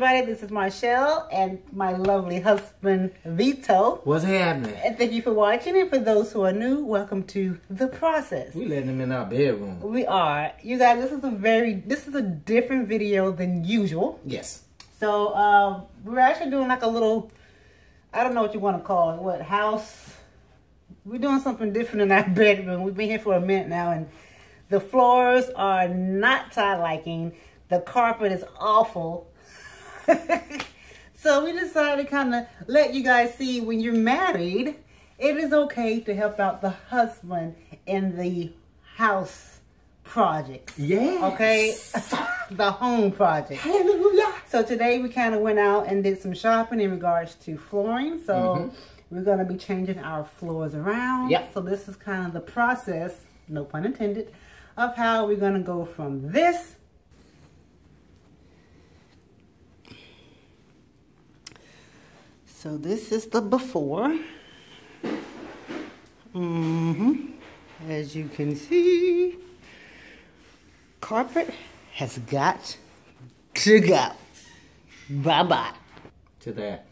everybody. This is Marshall and my lovely husband, Vito. What's happening? And thank you for watching. And for those who are new, welcome to The Process. We letting them in our bedroom. We are. You guys, this is a very, this is a different video than usual. Yes. So, um, we're actually doing like a little, I don't know what you want to call it, what, house? We're doing something different in our bedroom. We've been here for a minute now and the floors are not to liking. The carpet is awful. so we decided to kind of let you guys see when you're married, it is okay to help out the husband in the house projects. Yeah. Okay? the home project. Hallelujah. So today we kind of went out and did some shopping in regards to flooring. So Mhm. we're going to be changing our floors around. Yep. So this is kind of the process, no pun intended, of how we're going to go from this So this is the before. hmm As you can see, carpet has got to go. Bye-bye To that.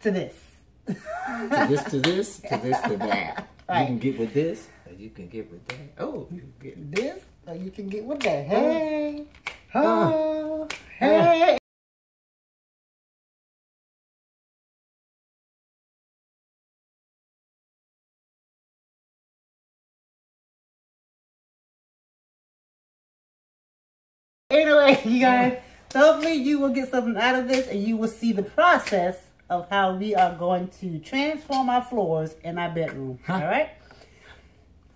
to this. To this, to this, to this, to that. Right. You can get with this, or you can get with that. Oh, you can get This, or you can get with that. Hey, Anyway, you guys, hopefully you will get something out of this and you will see the process of how we are going to transform our floors in our bedroom. Huh. All right?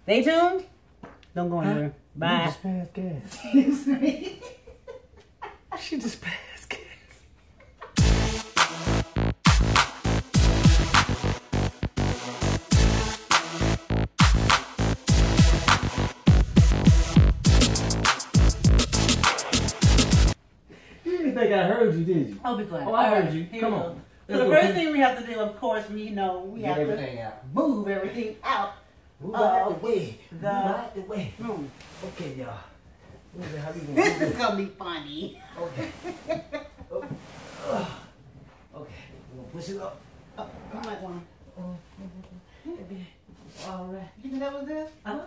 Stay tuned. Don't go anywhere. You Bye. just passed gas. She just passed I heard you, did you? I'll be glad. Oh, I All heard right, you. here Come on. So the first thing we have to do, of course, we know we Get have everything to out. move everything out. Move out the way. Move the- out the way. Hmm. Okay, y'all. Move it. How we gonna This is gonna be funny. Okay. Oh. Okay. We're gonna push it up. Oh, you might want. All right. You think that was this? Huh?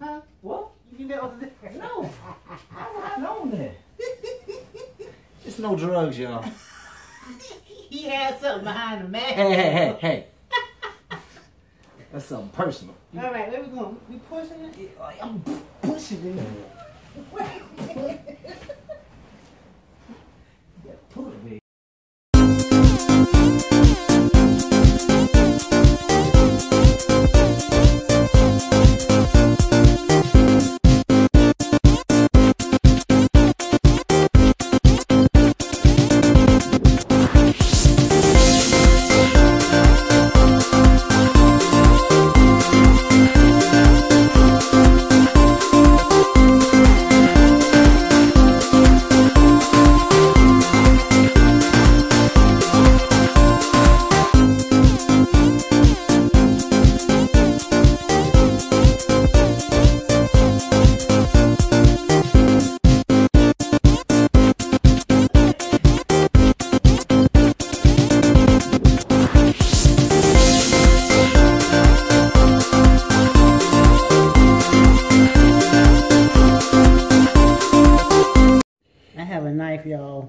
Huh? What? You think that was this? No. I know that. It's no drugs, y'all. he had something behind the mask. Hey, hey, hey, hey. That's something personal. All right, where we going? We pushing it. I'm pushing it.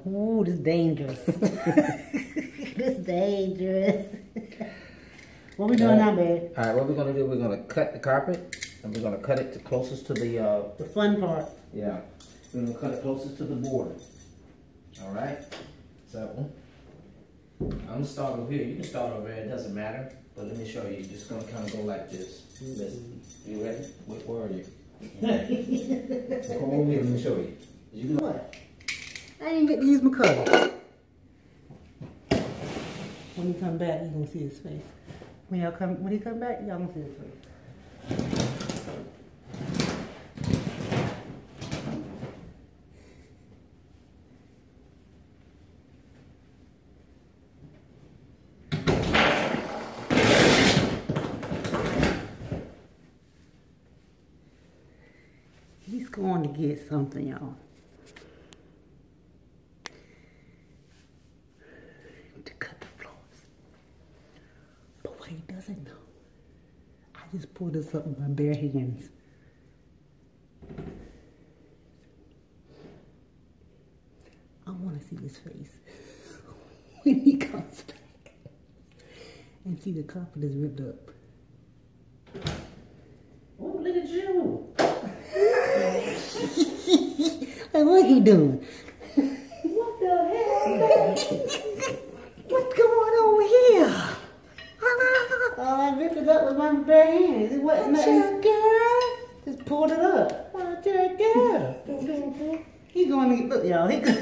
Ooh, this dangerous. this dangerous. what we doing Yeah. now, babe? All right, what we're gonna do? We're gonna cut the carpet, and we're gonna cut it to closest to the. Uh, The fun part. yeah, we're gonna cut it closest to the border. All right. So I'm gonna start over here. You can start over there. It doesn't matter. But let me show you. You're just gonna kind of go like this. Listen. You ready? Where, where are you? Come over here. Let me show you. You can. What? I didn't get to use my cutter. When he come back, you gonna see his face. When y'all come, when he come back, y'all gonna see his face. He's going to get something, y'all. Nobody doesn't know. I this up with my bare hands. I want to see his face when he comes back and see the carpet is ripped up. Oh, look at you. Like, what he doing? Hands. It wasn't nothing. girl. Just pulled it up. What your girl? He going to look, y'all. He go-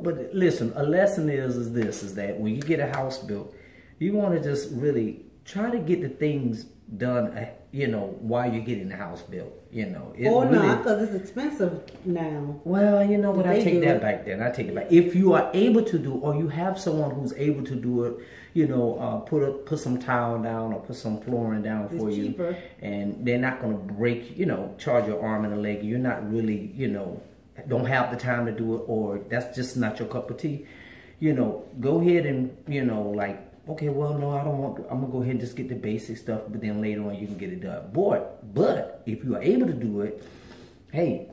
But listen, a lesson is is this: is that when you get a house built, you want to just really try to get the things done. uh, You know, while you're getting the house built. You know, it or really- not, because it's expensive now. Well, you know what? I They take that it. back. Then I take it back. If you are able to do, or you have someone who's able to do it, you know, uh, put a put some tile down or put some flooring down It's for you, cheaper. and they're not going to break. You know, charge your arm and a leg. You're not really, you know, don't have the time to do it, or that's just not your cup of tea. You know, go ahead and you know, like, okay, well, no, I don't want. I'm gonna go ahead and just get the basic stuff, but then later on you can get it done. But but if you are able to do it, hey.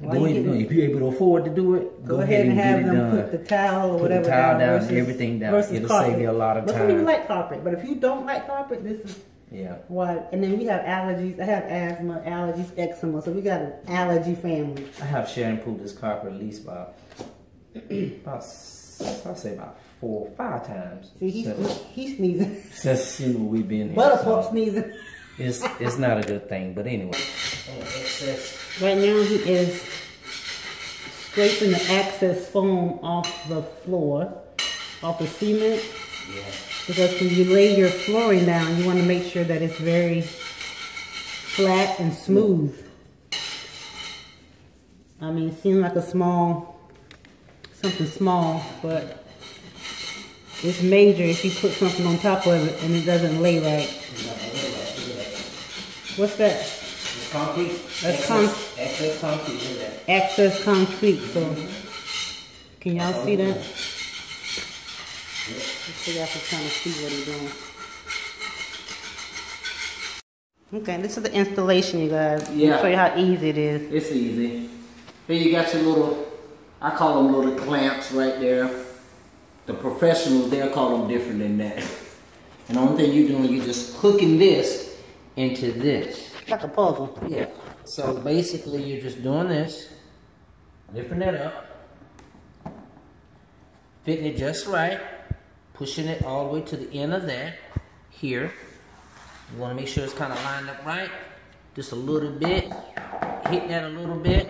Why you do it. If you're able to afford to do it, Go, ahead and have it them done. put the towel or Put whatever the tile down, versus, everything down. It'll carpet. save you a lot of time. but some people time. like carpet, but if you don't like carpet, this is yeah. why. And then we have allergies. I have asthma, allergies, eczema, so we got an allergy family. I have shampooed this carpet at least about, about I'll say about four, five times See, he's since, he's sneezing. since you know we've been here. Buttercup so sneezing. it's it's not a good thing, but anyway. Excess. Right now he is scraping the excess foam off the floor, off the cement. Yeah. Because when you lay your flooring down, you want to make sure that it's very flat and smooth. I mean, it seems like a small, something small, but it's major if you put something on top of it and it doesn't lay right. What's that? Concrete. That's excess, con- excess concrete. That. Excess concrete, so mm-hmm. can y'all see that? Let's see if I can kind see what he's doing. Okay, this is the installation, you guys. Yeah. show you how easy it is. It's easy. Here you got your little, I call them little clamps right there. The professionals, they'll call them different than that. And the only thing you're doing, you're just hooking this into this. Like a puzzle. Yeah. So basically, you're just doing this, lifting it up, fitting it just right, pushing it all the way to the end of that here. You want to make sure it's kind of lined up right, just a little bit, hit that a little bit,